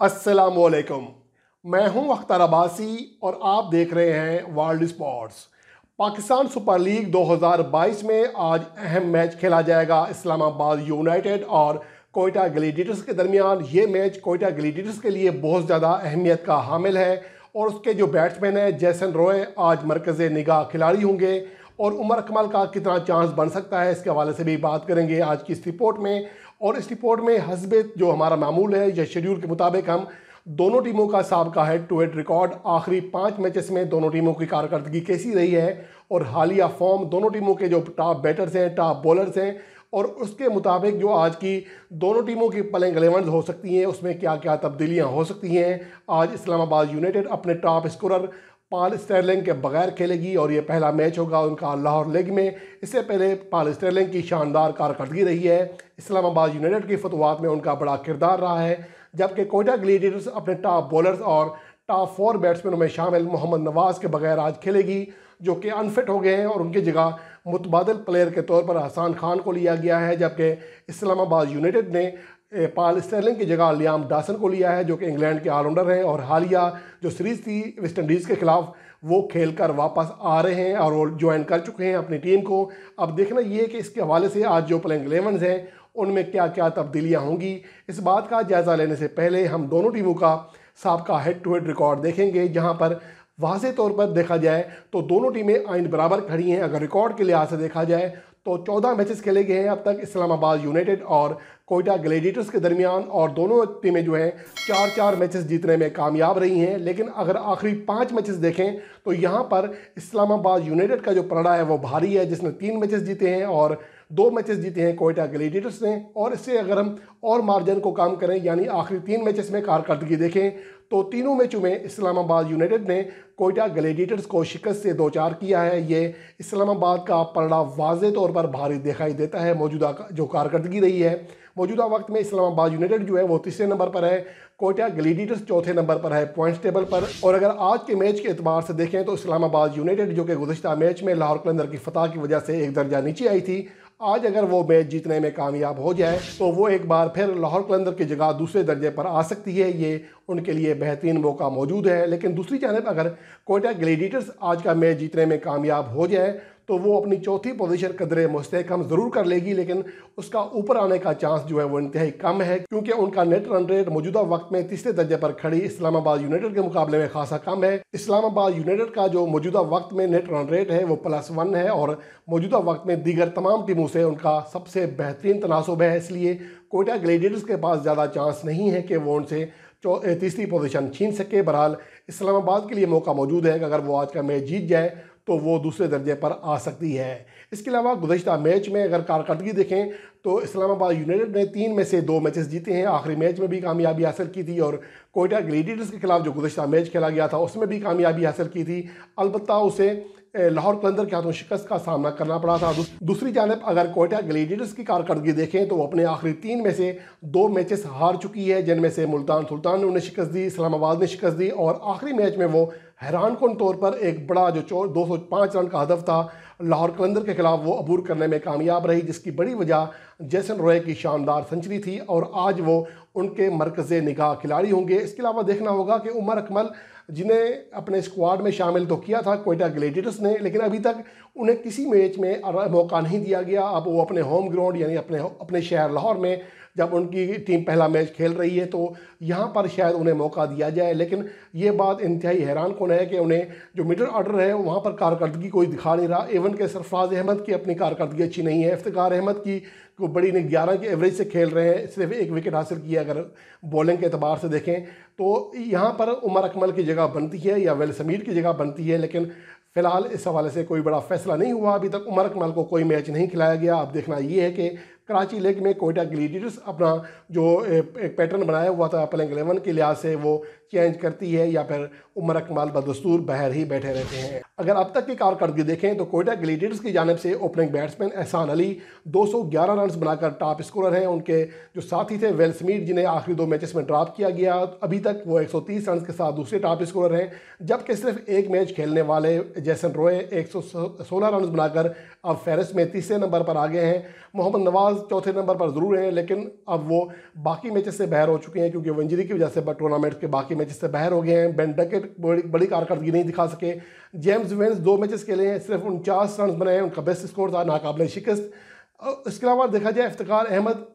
असलकुम मैं हूँ अख्तर अब्बासी और आप देख रहे हैं world sports. Pakistan super league 2022 में आज अहम मैच खेला जाएगा इस्लामाबाद यूनाइटेड और कोयटा ग्लेडिएटर्स के दरमियान। ये मैच कोयटा ग्लेडिएटर्स के लिए बहुत ज़्यादा अहमियत का हामिल है और उसके जो बैट्समैन हैं, जैसन रॉय, आज मरकज़ निगाह खिलाड़ी होंगे और उमर अकमल का कितना चांस बन सकता है, इसके हवाले से भी बात करेंगे आज की इस रिपोर्ट में। और इस रिपोर्ट में हसब जो हमारा मामूल है या शेड्यूल के मुताबिक हम दोनों टीमों का सबका हेड टू हेड रिकॉर्ड आखिरी पाँच मैचेस में दोनों टीमों की कारकर्दगी कैसी रही है और हालिया फॉर्म दोनों टीमों के जो टॉप बैटर्स हैं टॉप बॉलर्स हैं और उसके मुताबिक जो आज की दोनों टीमों की पलेंग एलेवन हो सकती हैं, उसमें क्या क्या तब्दीलियाँ हो सकती हैं। आज इस्लामाबाद यूनाइटेड अपने टॉप स्कोरर पाल स्टर्लिंग के बगैर खेलेगी और ये पहला मैच होगा उनका लाहौर लीग में। इससे पहले पाल स्टर्लिंग की शानदार कारकर्दगी रही है। इस्लामाबाद यूनाइटेड की फतवात में उनका बड़ा किरदार रहा है, जबकि कोयटा ग्लेडिएटर्स अपने टॉप बॉलर्स और टॉप फोर बैट्समैनों में शामिल मोहम्मद नवाज़ के बगैर आज खेलेगी, जो कि अनफिट हो गए हैं और उनकी जगह मुतबादल प्लेयर के तौर पर हसान खान को लिया गया है, जबकि इस्लामाबाद यूनाइटेड ने पाल स्टर्लिंग की जगह लियाम डासन को लिया है, जो कि इंग्लैंड के ऑलराउंडर हैं, और हालिया जो सीरीज़ थी वेस्ट इंडीज़ के खिलाफ, वो खेल कर वापस आ रहे हैं और वो ज्वाइन कर चुके हैं अपनी टीम को। अब देखना ये है कि इसके हवाले से आज जो प्लेइंग एलेवन हैं, उनमें क्या क्या तब्दीलियाँ होंगी। इस बात का जायज़ा लेने से पहले हम दोनों टीमों का सबका हेड टू हेड रिकॉर्ड देखेंगे, जहाँ पर वाज तौर पर देखा जाए तो दोनों टीमें आइन बराबर खड़ी हैं। अगर रिकॉर्ड के लिहाज से देखा जाए तो चौदह मैचेस खेले गए हैं अब तक इस्लामाबाद यूनाइटेड और कोयटा ग्लेडिएटर्स के दरमियान और दोनों टीमें जो हैं चार चार मैचेस जीतने में कामयाब रही हैं। लेकिन अगर आखिरी पाँच मैचेस देखें तो यहाँ पर इस्लामाबाद यूनाइटेड का जो पलड़ा है, वो भारी है, जिसने तीन मैचेस जीते हैं और दो मैचेस जीते हैं कोयटा ग्लेडिएटर्स ने। और इससे अगर हम और मार्जिन को काम करें, यानी आखिरी तीन मैचेस में कारकर्दगी देखें तो तीनों मैचों में इस्लामाबाद यूनाइटेड ने कोयटा ग्लेडिएटर्स को शिकस्त से दो चार किया है। ये इस्लामाबाद का पलड़ा वाज तौर पर भारी दिखाई देता है। मौजूदा जो कारकर्दगी रही है। मौजूदा वक्त में इस्लामाबाद यूनाइटेड जो है वो तीसरे नंबर पर है। कोयटा ग्लेडिएटर्स चौथे नंबर पर है पॉइंट्स टेबल पर। और अगर आज के मैच के अतबार से देखें तो इस्लामाबाद यूनाइटेड जो कि गुजशत मैच में लाहौर कलंदर की फतह की वजह से एक दर्जा नीचे आई थी। आज अगर वो मैच जीतने में कामयाब हो जाए तो वो एक बार फिर लाहौर कलंदर की जगह दूसरे दर्जे पर आ सकती है। ये उनके लिए बेहतरीन मौका मौजूद है। लेकिन दूसरी जानब अगर कोयटा ग्लेडिएटर्स आज का मैच जीतने में कामयाब हो जाए तो वो अपनी चौथी पोजीशन कदरे मुस्तकम ज़रूर कर लेगी, लेकिन उसका ऊपर आने का चांस जो है वो इंतहाई कम है, क्योंकि उनका नेट रन रेट मौजूदा वक्त में तीसरे दर्जे पर खड़ी इस्लामाबाद यूनाइटेड के मुकाबले में खासा कम है। इस्लामाबाद यूनाइटेड का जो मौजूदा वक्त में नेट रन रेट है, वो प्लस वन है, और मौजूदा वक्त में दीगर तमाम टीमों से उनका सबसे बेहतरीन तनासब है। इसलिए कोयटा ग्लेडियर्स के पास ज़्यादा चांस नहीं है कि वो उनसे तीसरी पोजीशन छीन सके। बहरहाल, इस्लामाबाद के लिए मौका मौजूद है कि अगर वो आज का मैच जीत जाए तो वो दूसरे दर्जे पर आ सकती है। इसके अलावा गुजशत मैच में अगर कारकर्दगी देखें तो इस्लामाबाद यूनाइटेड ने तीन में से दो मैचेस जीते हैं। आखिरी मैच में भी कामयाबी हासिल की थी और कोयटा ग्लेडिएटर्स के खिलाफ जो गुजशत मैच खेला गया था, उसमें भी कामयाबी हासिल की थी। अलबत् उसे लाहौर कलंदर के हाथों शिकस्त का सामना करना पड़ा था। दूसरी जानब अगर कोयटा ग्लेडिएटर्स की कारकर्दगी देखें तो वो अपने आखिरी तीन में से दो मैचेस हार चुकी है, जिनमें से मुल्तान सुल्तान ने उन्हें शिकस्त दी, इस्लामाबाद ने शिकस्त दी और आखिरी मैच में वो हैरान कन तौर पर एक बड़ा जो चो दो सौ पाँच रन का हदफ था, लाहौर कलंदर के खिलाफ वो अबूर करने में कामयाब रही, जिसकी बड़ी वजह जैसन रॉय की शानदार सेंचुरी थी और आज वो उनके मरकज़ निगाह खिलाड़ी होंगे। इसके अलावा देखना होगा कि उमर अकमल, जिन्हें अपने स्क्वाड में शामिल तो किया था, कोयटा ग्लेडिएटर्स ने, लेकिन अभी तक उन्हें किसी मैच में मौका नहीं दिया गया। अब वो अपने होम ग्राउंड यानी अपने अपने शहर लाहौर में जब उनकी टीम पहला मैच खेल रही है तो यहाँ पर शायद उन्हें मौका दिया जाए। लेकिन ये बात इंतहाई हैरान कौन है कि उन्हें जो मिडल ऑर्डर है, वहाँ पर कारकर्दगी कोई दिखा नहीं रहा। एवन के सरफराज अहमद की अपनी कारकर्दगी अच्छी नहीं है। इफ्तार अहमद की को बड़ी ने ग्यारह के एवरेज से खेल रहे हैं, सिर्फ़ एक विकेट हासिल किया अगर बॉलिंग के अतबार से देखें। तो यहाँ पर उमर अकमल की जगह बनती है या वेल समीर की जगह बनती है, लेकिन फ़िलहाल इस हवाले से कोई बड़ा फैसला नहीं हुआ। अभी तक उमर अकमल को कोई मैच नहीं खिलाया गया। अब देखना ये है कि कराची लेक में कोयटा ग्लेडिएटर्स अपना जो एक पैटर्न बनाया हुआ था प्लेइंग एलेवन के लिहाज से वो चेंज करती है या फिर उमर अकमाल बदस्तूर बहर ही बैठे रहते हैं। अगर अब तक की कारकर्दगी देखें तो कोयटा ग्लेडिएटर्स की जानब से opening batsman Ahsan Ali 211 run बनाकर टॉप स्कोरर हैं। उनके जो साथी थे वेल स्मीट जिन्हें आखिरी दो मैचेस में ड्रॉप किया गया, अभी तक वो 130 रन के साथ दूसरे टॉप स्कोरर हैं, जबकि सिर्फ़ एक मैच खेलने वाले जैसन रॉय एक रन बनाकर अब फेरिस में तीसरे नंबर पर आ गए हैं। मोहम्मद नवाज़ नवाज़ चौथे नंबर पर ज़रूर हैं, लेकिन अब वो बाकी मैचेस से बाहर हो चुके हैं क्योंकि वंजरी की वजह से टूर्नामेंट के बाकी मैचेस से बाहर हो गए हैं। बेन डकेट बड़ी बड़ी कारकर्दगी नहीं दिखा सके। जेम्स वेंस दो मैचेस के लिए सिर्फ़ उनचास रन बनाए उनका बेस्ट स्कोर था नाकाबले शिकस्त इसके अलावा देखा जाए इफ्तार अहमद,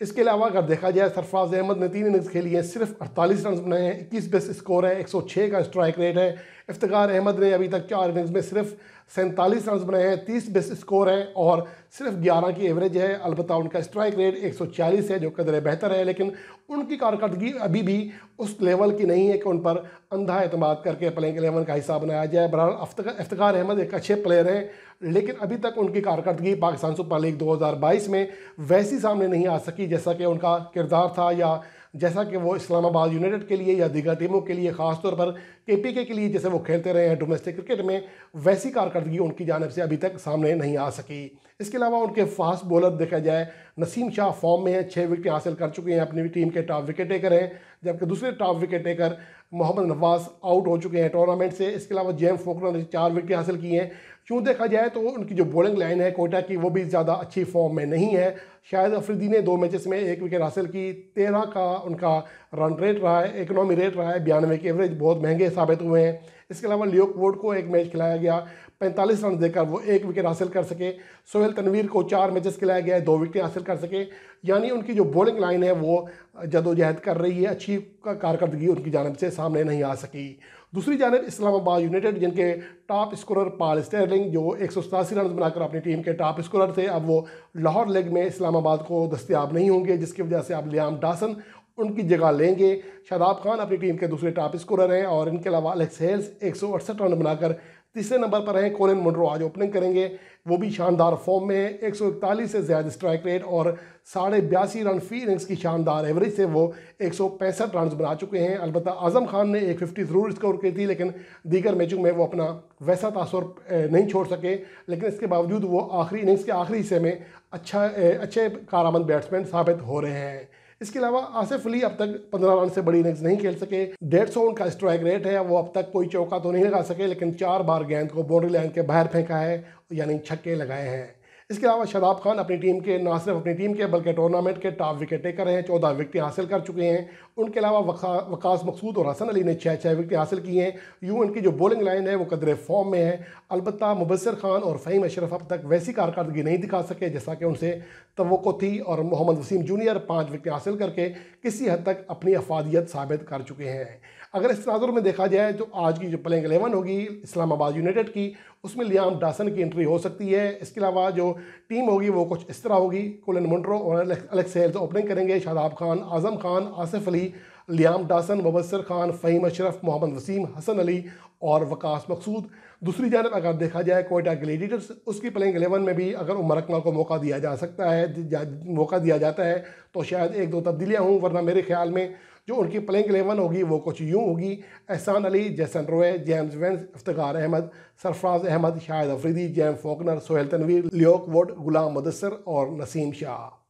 इसके अलावा अगर देखा जाए सरफराज अहमद ने तीन इनिंग्स खेली हैं, सिर्फ़ अड़तालीस रन बनाए हैं, इक्कीस बेस्ट स्कोर है 106 का स्ट्राइक रेट है। इफ्तार अहमद ने अभी तक चार इनिंग्स में सिर्फ़ सैंतालीस रन बनाए हैं, तीस बेस्ट स्कोर है और सिर्फ़ ग्यारह की एवरेज है अलबत् उनका स्ट्राइक रेट एक सौ चालीस है, जो कदर बेहतर है, लेकिन उनकी कारकर्दगी अभी भी उस लेवल की नहीं है कि उन पर अंधा अतमाद करके प्लेइंग एलेवन का हिस्सा बनाया जाए। बहरहाल इफ्तार अहमद एक अच्छे प्लेयर हैं, लेकिन अभी तक उनकी कारकर्दगी पाकिस्तान सुपर लीग 2022 में वैसी सामने नहीं आ सकी, जैसा कि उनका किरदार था या जैसा कि वो इस्लामाबाद यूनाइटेड के लिए या दीगर टीमों के लिए ख़ास तौर पर के पी के के लिए जैसे वो खेलते रहे हैं डोमेस्टिक क्रिकेट में, वैसी कारकर्दगी उनकी जानब से अभी तक सामने नहीं आ सकी। इसके अलावा उनके फास्ट बॉलर देखा जाए, नसीम शाह फॉर्म में है छः विकेट हासिल कर चुके हैं, अपनी टीम के टॉप विकेट टेकर हैं, जबकि दूसरे top wicket taker Mohammad Nawaz out हो चुके हैं टूर्नामेंट से। इसके अलावा जेम्स फोकनर ने चार विकेट हासिल किए हैं। क्यों देखा जाए तो उनकी जो बॉलिंग लाइन है कोटा की, वो भी ज़्यादा अच्छी फॉर्म में नहीं है। शायद अफरीदी ने दो मैचेस में एक विकेट हासिल की। तेरह का उनका रन रेट रहा है इकनॉमी रेट रहा है, बयानवे के एवरेज बहुत महँगे साबित हुए हैं। इसके अलावा लियोक वोड को एक मैच खिलाया गया। पैंतालीस रन देकर वो एक विकेट हासिल कर सके। सोहेल तनवीर को चार मैचेस खिलाया गया है दो विकेट हासिल कर सके। यानी उनकी जो बॉलिंग लाइन है वो जदोजहद कर रही है। अच्छी कारकर्दगी उनकी जानब से सामने नहीं आ सकी। दूसरी जानब इस्लामाबाद यूनाइटेड जिनके टॉप स्कोरर पाल स्टेरलिंग जो एक सौ सतासी रन बनाकर अपनी टीम के टॉप स्कोरर थे। अब वो लाहौर लेग में इस्लामाबाद को दस्तियाब नहीं होंगे, जिसकी वजह से अब लियाम डासन उनकी जगह लेंगे। शादाब खान अपनी टीम के दूसरे टॉप स्कोरर हैं और इनके अलावा अलेक्स हेल्स एक सौ अड़सठ रन बनाकर तीसरे नंबर पर हैं। कोलिन मुंड्रो आज ओपनिंग करेंगे। वो भी शानदार फॉर्म में एक से ज़्यादा स्ट्राइक रेट और साढ़े बयासी रन फ़ी इनिंग्स की शानदार एवरेज से वो एक सौ पैंसठ रन बना चुके हैं। अलबत् आज़म खान ने एक फिफ्टी ज़रूर स्कोर की थी, लेकिन दीगर मैचों में वो अपना वैसा तासर नहीं छोड़ सके। लेकिन इसके बावजूद वो आखिरी इनिंग्स के आखिरी हिस्से में अच्छा अच्छे कारामंद बैट्समैन साबित हो रहे हैं। इसके अलावा आसिफ अली अब तक पंद्रह रन से बड़ी इनिंग्स नहीं खेल सके। डेढ़ सौ उनका स्ट्राइक रेट है, वो अब तक कोई चौका तो नहीं लगा सके, लेकिन चार बार गेंद को बाउंड्री लाइन के बाहर फेंका है, यानी छक्के लगाए हैं। इसके अलावा शदाब खान अपनी टीम के ना सिर्फ़ अपनी टीम के बल्कि टूर्नामेंट के टॉप विकेट टेकर हैं चौदह विकेट हासिल कर चुके हैं। उनके अलावा वका, वकास मकसूद और हसन अली ने छः छः विकेट हासिल किए हैं। यूँ उनकी जो बॉलिंग लाइन है वो कदर फॉर्म में है। अलबत् मुबसर खान और फ़हीम अशरफ अब तक वैसी कारकर्दगी नहीं दिखा सके जैसा कि उनसे तो थी और मोहम्मद वसीम जूनियर पाँच विकेट हासिल करके किसी हद तक अपनी अफादियत साबित कर चुके हैं। अगर इस तनाजुर में देखा जाए तो आज की जो प्लेइंग एलेवन होगी, इस्लामाबाद यूनाइटेड की, उसमें लियाम डासन की एंट्री हो सकती है। इसके अलावा जो टीम होगी, वो कुछ इस तरह होगी। कोलन मुंड्रो और अलेक्स हेल्स ओपनिंग करेंगे। शादाब खान, आज़म खान, आसिफ अली, लियाम डासन मुबसर खान, फ़हीम अशरफ, मोहम्मद वसीम, हसन अली और वकास मकसूद। दूसरी जानब अगर देखा जाए कोयटा ग्लेडिएटर्स उसकी प्लेइंग एलेवन में भी अगर उमर अकमल को मौका दिया जा सकता है मौका दिया जाता है तो शायद एक दो तब्दीलियाँ हों, वरना मेरे ख्याल में जो उनकी प्लेइंग एलेवन होगी, वो कुछ यूँ होगी। Ahsan Ali, Jason Roy James Vince Iftikhar Ahmed, Sarfaraz Ahmed, Shahid Afridi, James Faulkner, Sohail Tanvir, Luke Wood, Ghulam Mudassar और नसीम शाह।